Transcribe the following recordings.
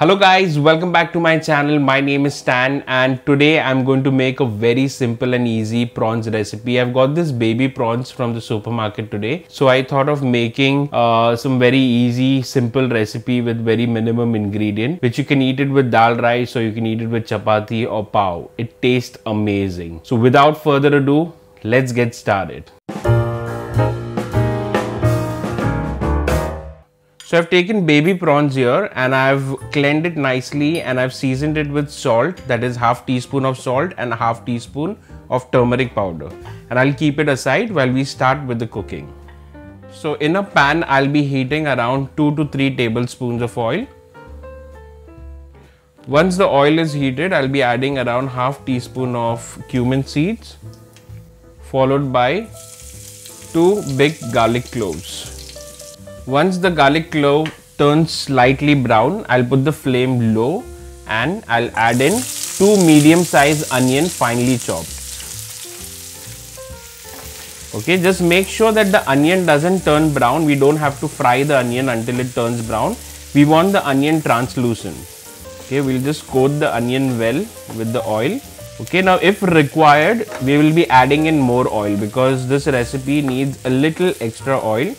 Hello guys, welcome back to my channel. My name is Stan and today I'm going to make a very simple and easy prawns recipe. I've got this baby prawns from the supermarket today. So I thought of making uh, some very easy, simple recipe with very minimum ingredient which you can eat it with dal rice or you can eat it with chapati or pav. It tastes amazing. So without further ado, let's get started. So I've taken baby prawns here and I've cleaned it nicely and I've seasoned it with salt that is half teaspoon of salt and half teaspoon of turmeric powder and I'll keep it aside while we start with the cooking. So in a pan I'll be heating around 2 to 3 tablespoons of oil. Once the oil is heated I'll be adding around half teaspoon of cumin seeds followed by 2 big garlic cloves. Once the garlic clove turns slightly brown, I'll put the flame low and I'll add in two medium sized onion finely chopped. Okay, just make sure that the onion doesn't turn brown. We don't have to fry the onion until it turns brown. We want the onion translucent. Okay, we'll just coat the onion well with the oil. Okay, now if required, we will be adding in more oil because this recipe needs a little extra oil.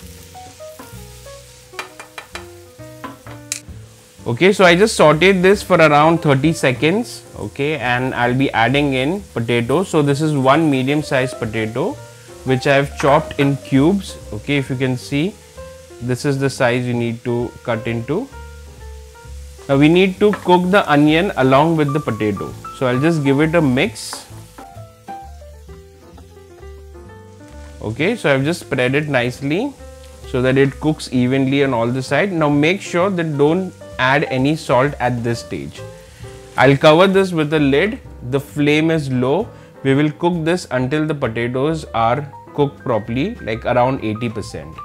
Okay so i just sauteed this for around 30 seconds okay and i'll be adding in potato. So this is one medium sized potato which i've chopped in cubes okay if you can see. This is the size you need to cut into. Now we need to cook the onion along with the potato. So i'll just give it a mix. Okay so i've just spread it nicely so that it cooks evenly on all the side. Now make sure that don't add any salt at this stage. I'll cover this with a lid. The flame is low. We will cook this until the potatoes are cooked properly, like around 80%.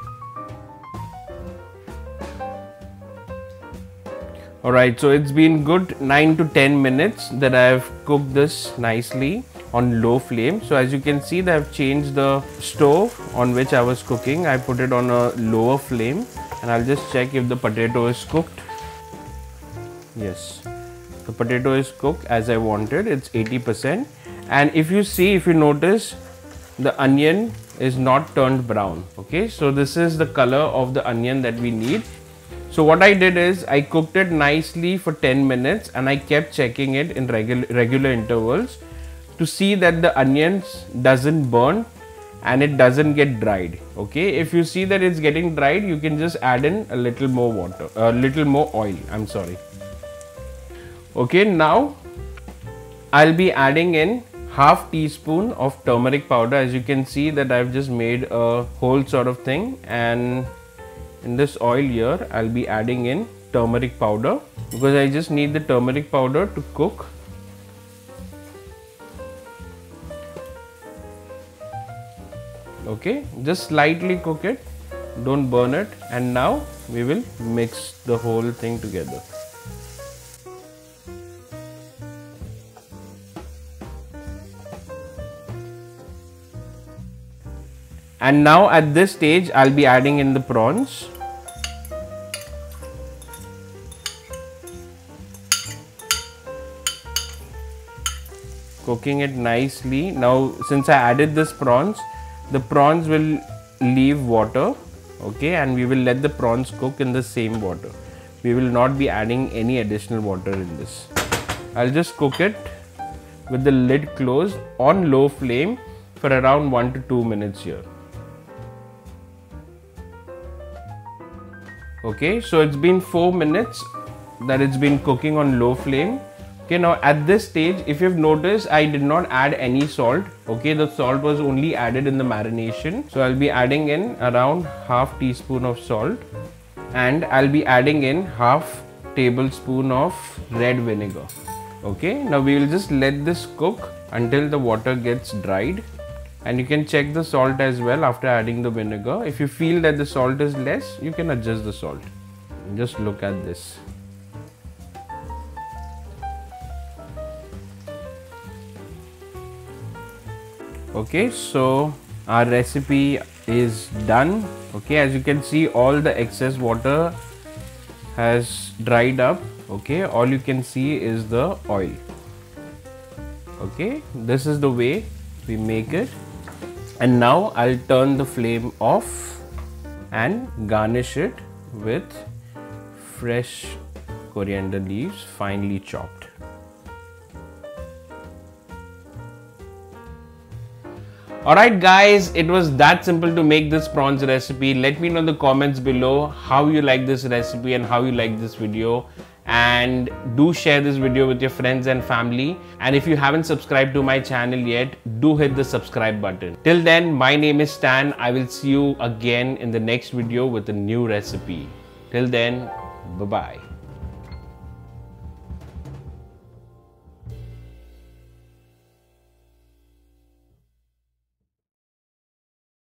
Alright, so it's been good 9 to 10 minutes that I've cooked this nicely on low flame. So as you can see I've changed the stove on which I was cooking. I put it on a lower flame and I'll just check if the potato is cooked yes. The potato is cooked as I wanted. It's 80% and if you see if you notice the onion is not turned brown. Okay? So this is the color of the onion that we need. So what I did is I cooked it nicely for 10 minutes and I kept checking it in regular regular intervals to see that the onions doesn't burn and it doesn't get dried. Okay? If you see that it's getting dried you can just add in a little more water a little more oil. I'm sorry okay now I'll be adding in half teaspoon of turmeric powder. As you can see that I've just made a whole sort of thing and in this oil here I'll be adding in turmeric powder because I just need the turmeric powder to cook. Okay just slightly cook it. Don't burn it. And now we will mix the whole thing together and now at this stage I'll be adding in the prawns. Cooking it nicely. Now since I added this prawns the prawns will leave water okay? And we will let the prawns cook in the same water. We will not be adding any additional water in this. I'll just cook it with the lid closed on low flame for around 1 to 2 minutes here okay so it's been 4 minutes that it's been cooking on low flame. Okay now at this stage if you've noticed I did not add any salt. Okay the salt was only added in the marination. So I'll be adding in around half teaspoon of salt and I'll be adding in half tablespoon of red vinegar. Okay now we will just let this cook until the water gets dried and you can check the salt as well after adding the vinegar. If you feel that the salt is less you can adjust the salt. Just look at this. Okay so our recipe is done. Okay as you can see all the excess water has dried up. Okay all you can see is the oil. Okay this is the way we make it and now I'll turn the flame off and garnish it with fresh coriander leaves finely chopped Alright guys, it was that simple to make this prawns recipe. Let me know in the comments below how you like this recipe and how you like this video and do share this video with your friends and family. And if you haven't subscribed to my channel yet do hit the subscribe button. Till then my name is stan. I will see you again in the next video with a new recipe. Till then bye bye